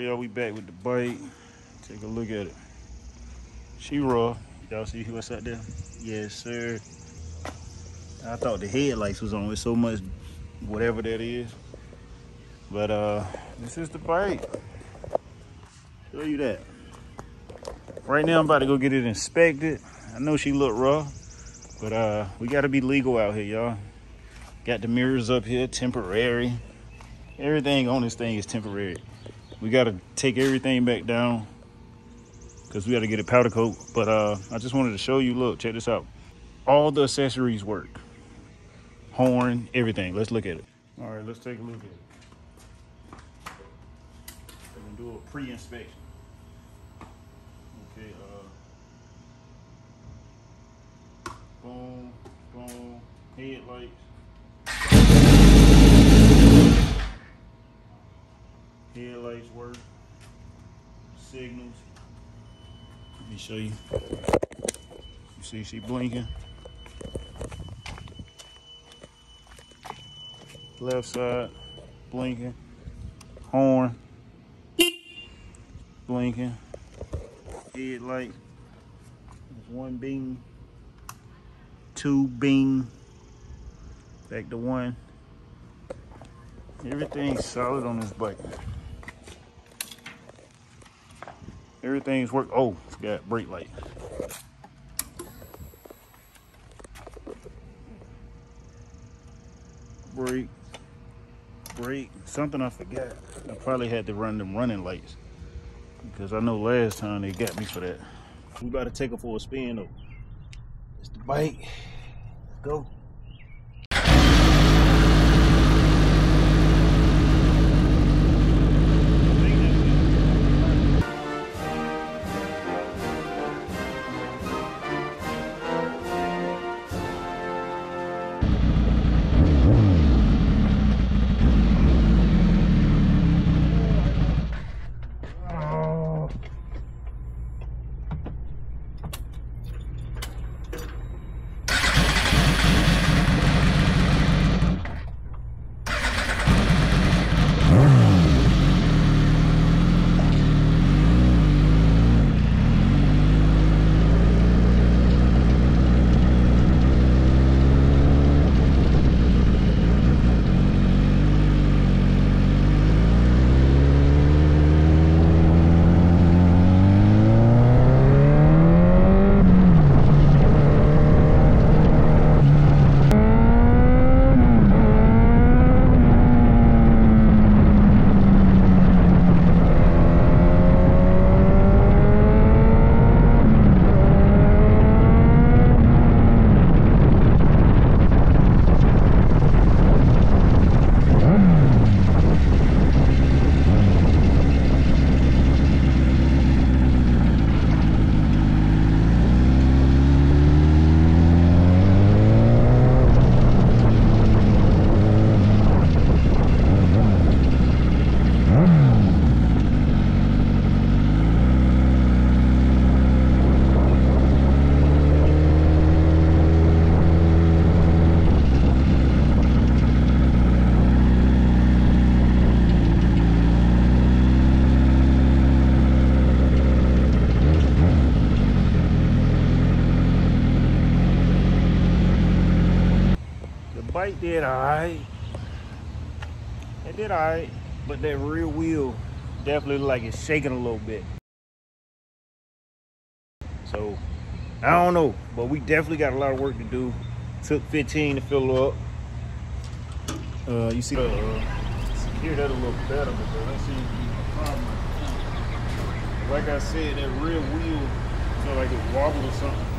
y'all, we back with the bike. Take a look at it. She raw. Y'all see what's up there? Yes, sir. I thought the headlights was on with so much whatever that is. But uh this is the bike. Show you that. Right now I'm about to go get it inspected. I know she looked raw, but uh we gotta be legal out here, y'all. Got the mirrors up here, temporary. Everything on this thing is temporary. We gotta take everything back down because we gotta get it powder coat. But uh I just wanted to show you, look, check this out. All the accessories work horn, everything. Let's look at it. All right, let's take a look at it. We're gonna do a pre-inspection. Okay, uh, boom, boom, headlights. Headlights work, signals. Let me show you. You see she blinking. left side, blinking, horn, blinking, headlight, one beam, two beam, back to one. Everything's solid on this bike. Everything's work. Oh, got brake light. Brake brake, something I forgot. I probably had to run them running lights because I know last time they got me for that. We about to take her for a spin though. It's the bike. Let's go. Bike did alright. It did alright, but that rear wheel definitely like it's shaking a little bit. So I don't know, but we definitely got a lot of work to do. Took 15 to fill up. Uh, you see uh, secure that a little better, but let's see a problem. Like I said, that rear wheel feel like it wobbled or something.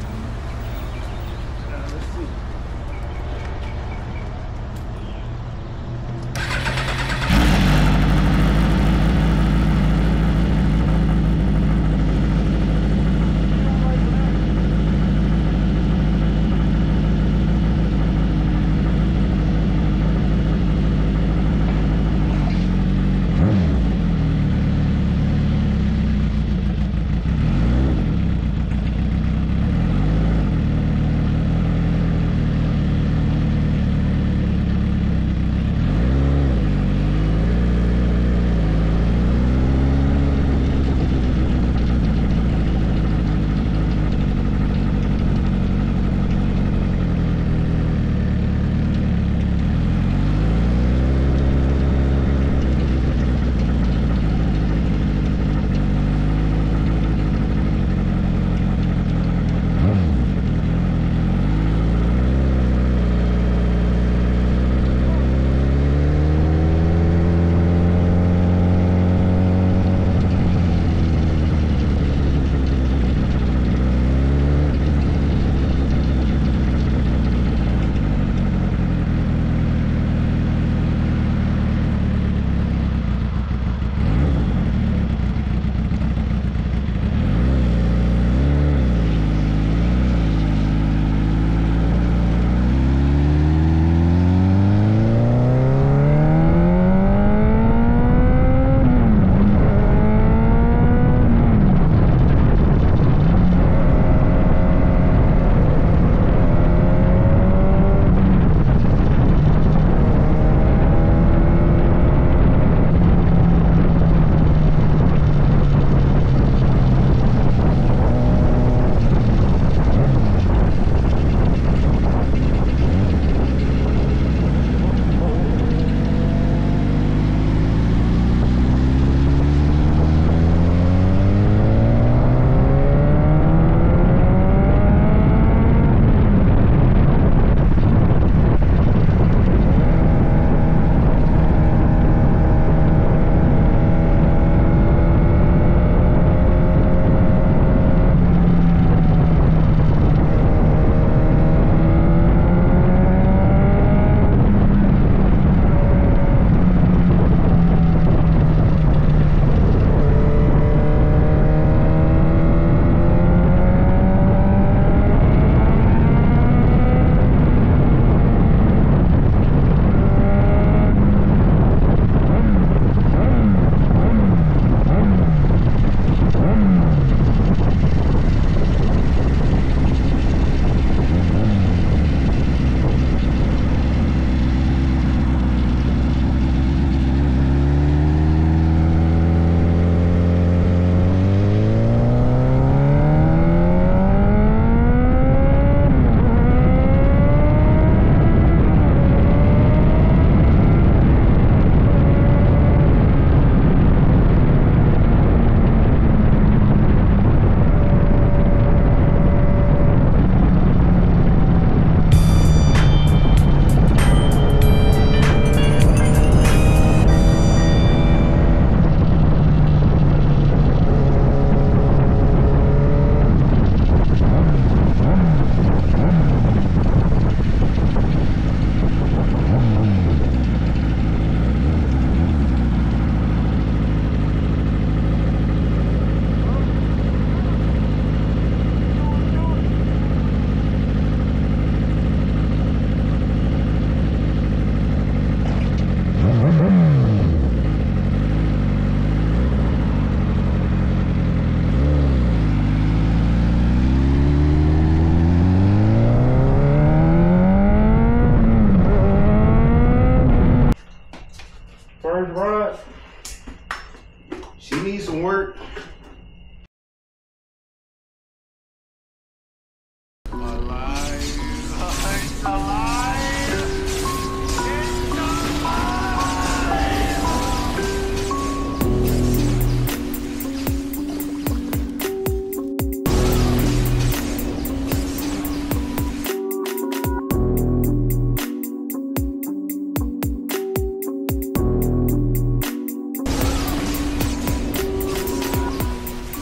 She needs some work.